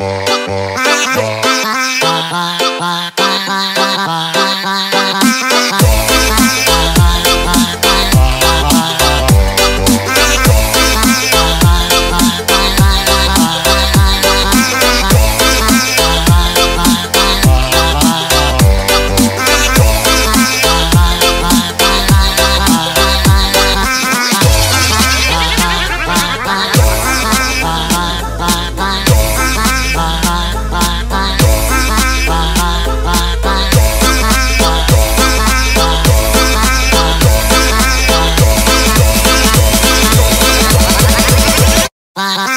Bye. Bye.